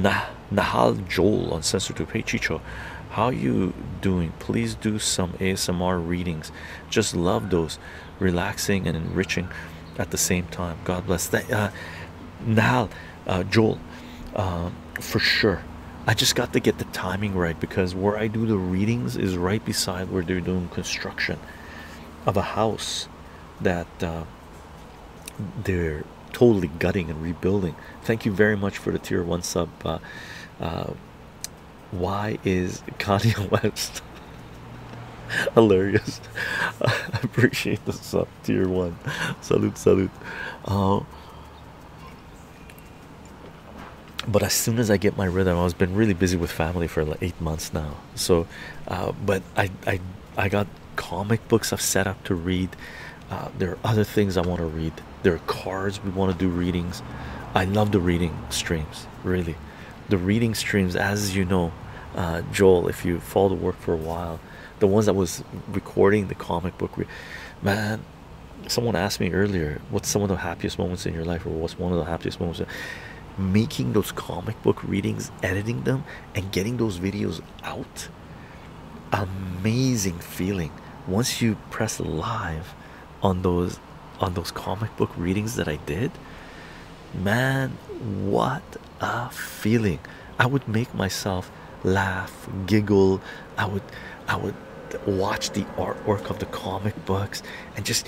Nah, Nahal Joel on Sensor to Hey chycho, how you doing? Please do some ASMR readings. Just love those, relaxing and enriching at the same time. God bless that. Uh, Nahal, uh, Joel, uh, for sure. I just got to get the timing right because where I do the readings is right beside where they're doing construction of a house that uh, they're totally gutting and rebuilding. Thank you very much for the tier one sub. Uh, uh, why is Kanye West hilarious? I appreciate the sub tier one. Salute, salute. Uh, but as soon as I get my rhythm, I was been really busy with family for like eight months now. So, uh, but I I I got comic books I've set up to read. Uh, there are other things I want to read. There are cards we want to do readings. I love the reading streams, really. The reading streams, as you know, uh, Joel, if you follow the work for a while, the ones that was recording the comic book, man. Someone asked me earlier, what's some of the happiest moments in your life, or what's one of the happiest moments? Making those comic book readings, editing them, and getting those videos out amazing feeling once you press live on those on those comic book readings that I did man what a feeling. I would make myself laugh giggle. I would I would watch the artwork of the comic books and just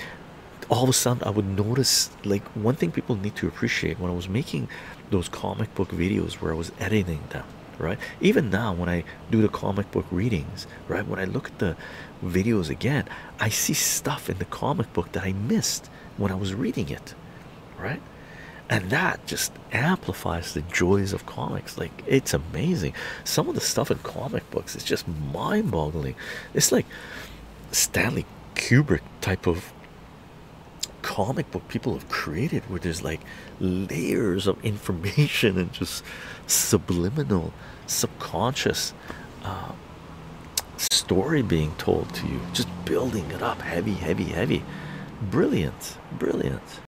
all of a sudden I would notice like one thing people need to appreciate when I was making those comic book videos where I was editing them right? Even now when i do the comic book readings right when i look at the videos again i see stuff in the comic book that i missed when i was reading it right? And that just amplifies the joys of comics. Like it's amazing. Some of the stuff in comic books is just mind-boggling. It's like stanley kubrick type of comic book people have created where there's like layers of information and just subliminal subconscious uh, story being told to you. Just building it up. Heavy heavy heavy. Brilliant. Brilliant